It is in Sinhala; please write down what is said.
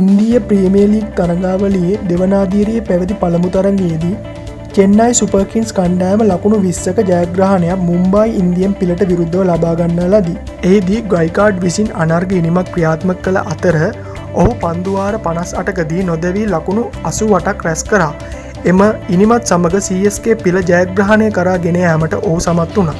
ඉන්දිය ප්‍රේමේලික් තරඟාවලයේ දෙවනාදීරයේ පැවති පළමු තරගයේදී චෙන්නයි සුපර්කින්ස් කණ්ඩෑම ලකුණු විස්සක ජයග්‍රහණයක් මුම්බයි ඉන්දියම් පිළට විරුද්ධව ලබාගන්න ලදී. එහිදී ගයිකාඩ් විසින් අනර්ග ඉනිමක් ක්‍රියාත්ම කළ අතර ඔහු පන්දුවාර පනස් අටකදී නොදැවී ලකුණු අසු වටක් රැස් කරා. එම ඉනිමත් සමඟ සස්ක පිළ ජයග්‍රහණය කරා ගෙන යාමට ඔහු සමත් වුණා.